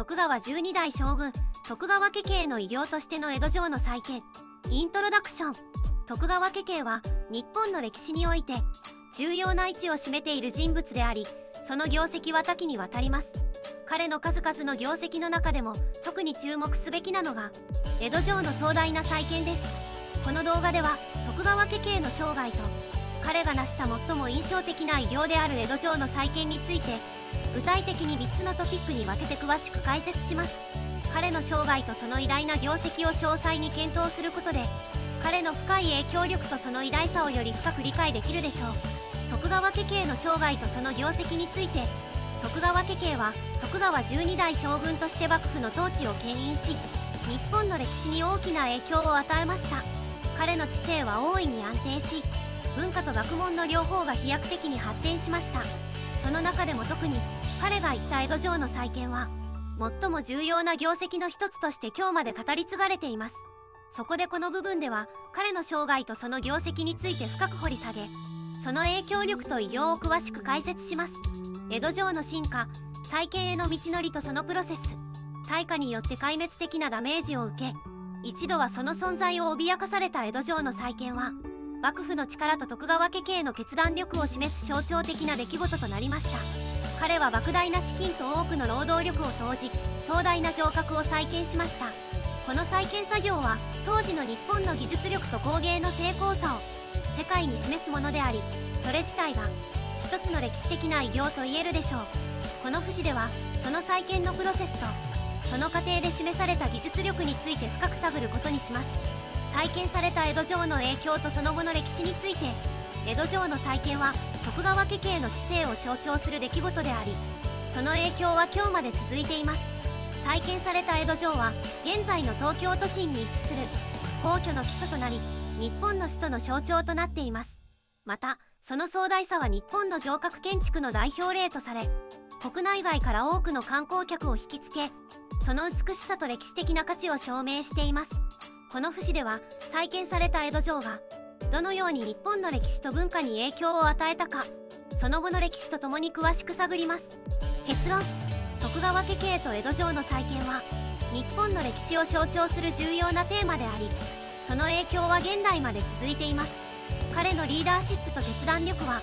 徳川12代将軍徳川家系の偉業としての江戸城の再建イントロダクション。徳川家系は日本の歴史において重要な位置を占めている人物でありその業績は多岐にわたります。彼の数々の業績の中でも特に注目すべきなのが江戸城の壮大な再建です。この動画では徳川家系の生涯と彼が成した最も印象的な偉業である江戸城の再建について具体的に3つのトピックに分けて詳しく解説します。彼の生涯とその偉大な業績を詳細に検討することで彼の深い影響力とその偉大さをより深く理解できるでしょう。徳川家系の生涯とその業績について徳川家系は徳川12代将軍として幕府の統治を牽引し日本の歴史に大きな影響を与えました。彼の知性は大いに安定し文化と学問の両方が飛躍的に発展しました。その中でも特に彼が言った江戸城の再建は最も重要な業績の一つとして今日まで語り継がれています。そこでこの部分では彼の生涯とその業績について深く掘り下げその影響力と偉業を詳しく解説します。江戸城の進化再建への道のりとそのプロセス大火によって壊滅的なダメージを受け一度はその存在を脅かされた江戸城の再建は幕府の力と徳川家系の決断力を示す象徴的な出来事となりました。彼は莫大な資金と多くの労働力を投じ壮大な城郭を再建しました。この再建作業は当時の日本の技術力と工芸の成功さを世界に示すものでありそれ自体が一つの歴史的な偉業と言えるでしょう。この節ではその再建のプロセスとその過程で示された技術力について深く探ることにします。再建された江戸城の影響とその後の歴史について江戸城の再建は徳川家系の知性を象徴する出来事でありその影響は今日まで続いています。再建された江戸城は現在の東京都心に位置する皇居の基礎となり日本の首都の象徴となっています。またその壮大さは日本の城郭建築の代表例とされ国内外から多くの観光客を引きつけその美しさと歴史的な価値を証明しています。この節では再建された江戸城がどのように日本の歴史と文化に影響を与えたかその後の歴史とともに詳しく探ります。結論徳川家系と江戸城の再建は日本の歴史を象徴する重要なテーマでありその影響は現代まで続いています。彼のリーダーシップと決断力は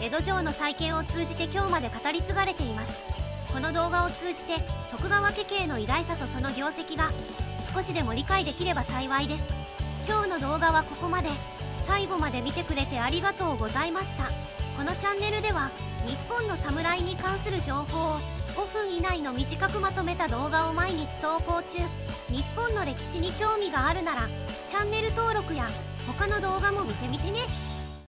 江戸城の再建を通じて今日まで語り継がれています。この動画を通じて徳川家系の偉大さとその業績が少しでも理解できれば幸いです。今日の動画はここまで。最後まで見てくれてありがとうございました。このチャンネルでは日本の侍に関する情報を5分以内の短くまとめた動画を毎日投稿中。日本の歴史に興味があるならチャンネル登録や他の動画も見てみてね。